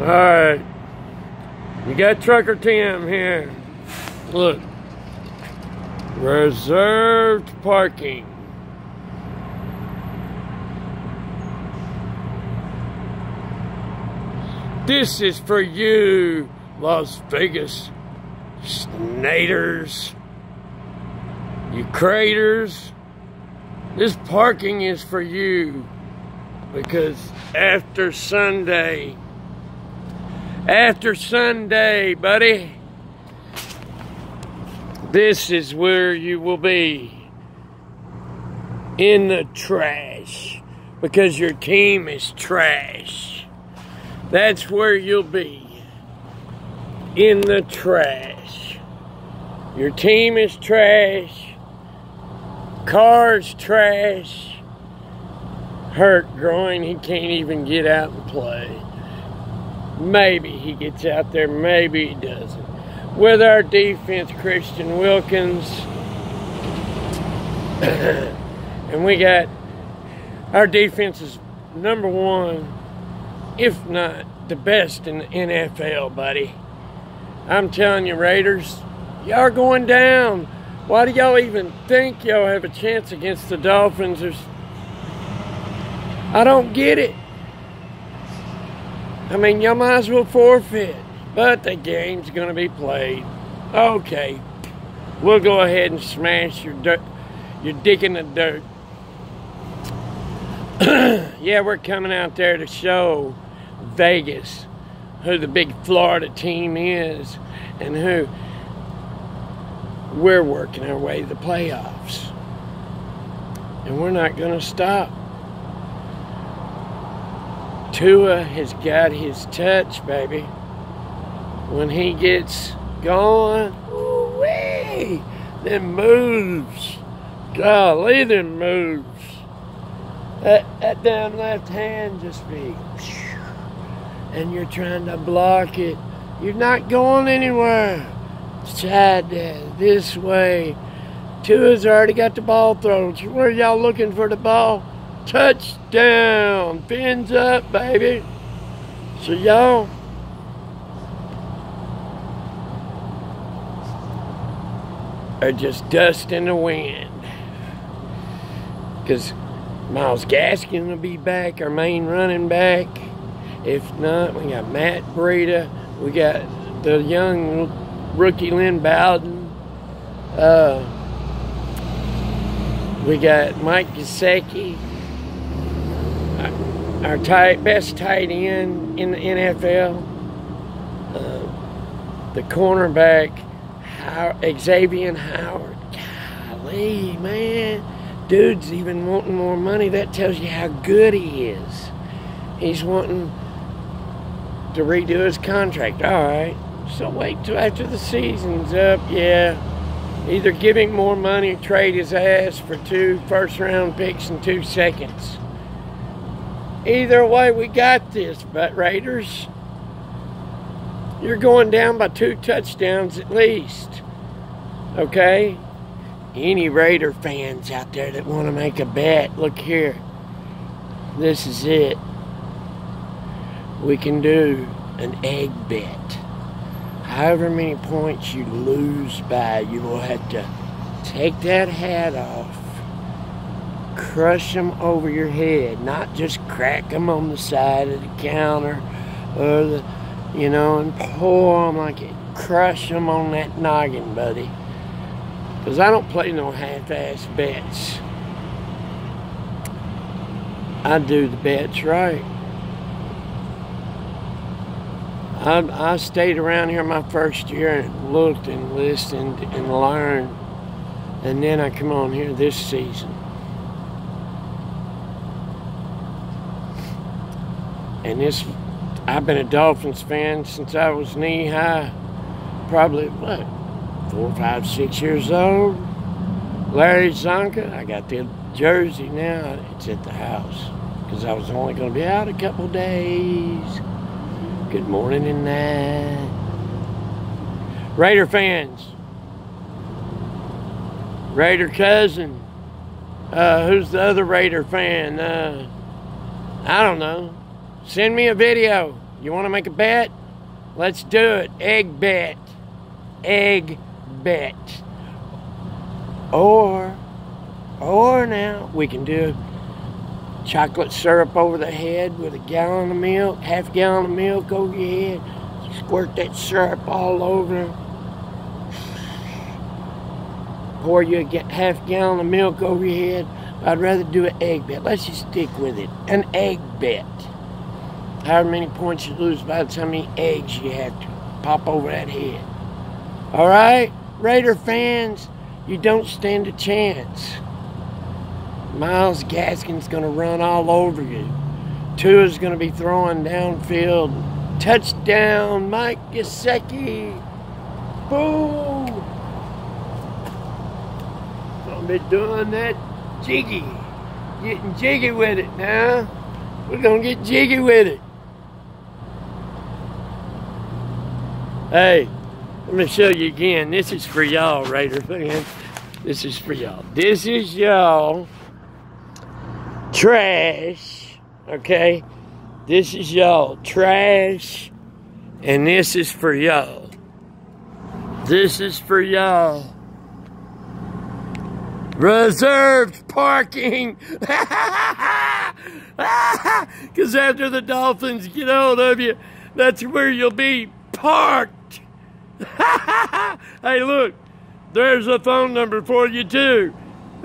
Alright. You got Trucker Tim here. Look. Reserved parking. This is for you, Las Vegas Snaders. You craters. This parking is for you because after Sunday, after Sunday, buddy, this is where you will be in the trash because your team is trash. That's where you'll be in the trash. Your team is trash. Carr's trash. Hurt groin, he can't even get out and play. Maybe he gets out there, maybe he doesn't. With our defense, Christian Wilkins. and we got our defense is number one, if not the best in the NFL, buddy. I'm telling you, Raiders, y'all going down. Why do y'all even think y'all have a chance against the Dolphins? There's, I don't get it. I mean, y'all might as well forfeit, but the game's going to be played. Okay, we'll go ahead and smash your dirt, your dick in the dirt. yeah, we're coming out there to show Vegas who the big Florida team is and who we're working our way to the playoffs. And we're not going to stop. Tua has got his touch, baby. When he gets going, wee, then moves. Golly, then moves. That, that damn left hand just be, and you're trying to block it. You're not going anywhere. Side uh, this way. Tua's already got the ball thrown. Where y'all looking for the ball? Touchdown. Fins up, baby. So y'all are just dust in the wind. Because Myles Gaskin will be back, our main running back. If not, we got Matt Breida. We got the young rookie Lynn Bowden. Uh, we got Mike Gesicki, our tight, best tight end in the NFL. Uh, the cornerback, How, Xavier Howard. Golly, man. Dude's even wanting more money. That tells you how good he is. He's wanting to redo his contract. All right. So wait till after the season's up. Yeah. Either give him more money or trade his ass for two first round picks and two seconds. Either way, we got this, but Raiders, you're going down by two touchdowns at least. Okay? Any Raider fans out there that want to make a bet, look here. This is it. We can do an egg bet however many points you lose by, you will have to take that hat off, crush them over your head, not just crack them on the side of the counter or the, you know, and pour them like it. Crush them on that noggin, buddy. Because I don't play no half-ass bets. I do the bets right. I, I stayed around here my first year and looked and listened and learned. And then I come on here this season. And this, I've been a Dolphins fan since I was knee high. Probably, what, four, five, six years old. Larry Csonka, I got the jersey now. It's at the house because I was only going to be out a couple days. Good morning and night. Raider fans. Raider cousin. Uh, who's the other Raider fan? Uh, I don't know. Send me a video. You want to make a bet? Let's do it. Egg bet. Egg bet. Or, or now we can do chocolate syrup over the head with a gallon of milk, half gallon of milk over your head. Squirt that syrup all over. Pour you a half gallon of milk over your head. I'd rather do an egg bet. Let's just stick with it. An egg bet. However many points you lose by time many eggs you have to pop over that head. All right, Raider fans, you don't stand a chance. Myles Gaskin's going to run all over you. Tua's going to be throwing downfield. Touchdown, Mike Gesicki. Boom. Going to be doing that jiggy. Getting jiggy with it now. We're going to get jiggy with it. Hey, let me show you again. This is for y'all, Raider fans. This is for y'all. This is y'all trash, okay? This is y'all trash, and this is for y'all. This is for y'all. Reserved parking. Because after the Dolphins get hold of you, that's where you'll be parked. hey, look, there's a phone number for you, too.